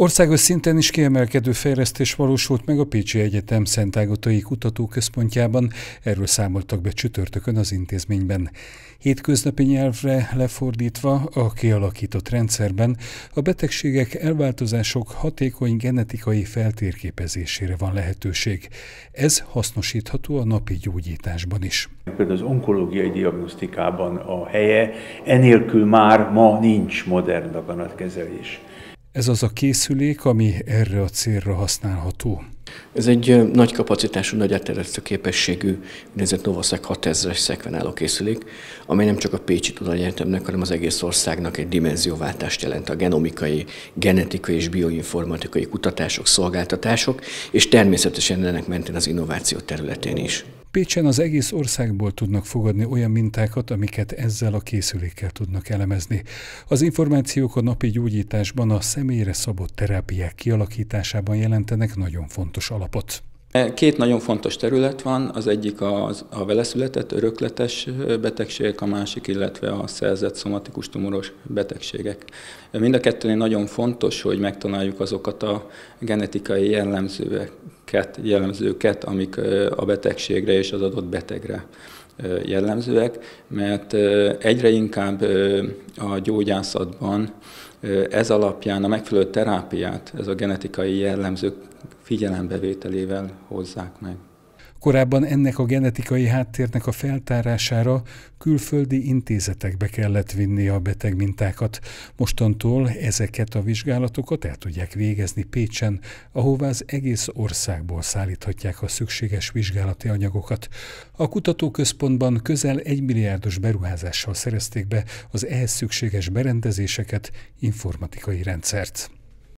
Országos szinten is kiemelkedő fejlesztés valósult meg a Pécsi Egyetem Szentágotai Kutatóközpontjában, erről számoltak be csütörtökön az intézményben. Hétköznapi nyelvre lefordítva a kialakított rendszerben a betegségek, elváltozások hatékony genetikai feltérképezésére van lehetőség. Ez hasznosítható a napi gyógyításban is. Például az onkológiai diagnosztikában a helye, enélkül már ma nincs modern daganatkezelés. Ez az a készülék, ami erre a célra használható. Ez egy nagy kapacitású, nagy elterjedtő képességű úgynevezett Novosec 6000-es szekvenáló készülék, amely nem csak a Pécsi Tudományegyetemnek, hanem az egész országnak egy dimenzióváltást jelent a genomikai, genetikai és bioinformatikai kutatások, szolgáltatások, és természetesen ennek mentén az innováció területén is. Pécsen az egész országból tudnak fogadni olyan mintákat, amiket ezzel a készülékkel tudnak elemezni. Az információk a napi gyógyításban a személyre szabott terápiák kialakításában jelentenek nagyon fontos alapot. Két nagyon fontos terület van, az egyik az, a veleszületett örökletes betegségek, a másik, illetve a szerzett szomatikus tumoros betegségek. Mind a kettőnél nagyon fontos, hogy megtaláljuk azokat a genetikai jellemzőket, jellemzőket amik a betegségre és az adott betegre jellemzőek, mert egyre inkább a gyógyászatban ez alapján a megfelelő terápiát, ez a genetikai jellemzők figyelembevételével hozzák meg. Korábban ennek a genetikai háttérnek a feltárására külföldi intézetekbe kellett vinni a beteg mintákat. Mostantól ezeket a vizsgálatokat el tudják végezni Pécsen, ahová az egész országból szállíthatják a szükséges vizsgálati anyagokat. A kutatóközpontban közel egy milliárdos beruházással szerezték be az ehhez szükséges berendezéseket, informatikai rendszert.